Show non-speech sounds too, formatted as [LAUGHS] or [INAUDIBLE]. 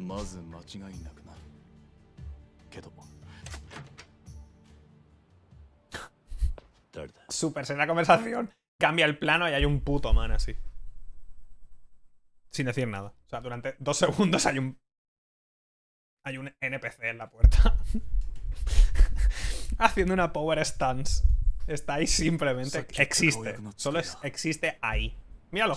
まず間違いなくなけど誰だ Super serena conversación, cambia el plano y hay un puto man así. Sin decir nada. O sea, durante dos segundos hay un. Hay un NPC en la puerta. [LAUGHS] Haciendo una power stance. Está ahí simplemente. Existe. Solo es- existe ahí. Míralo.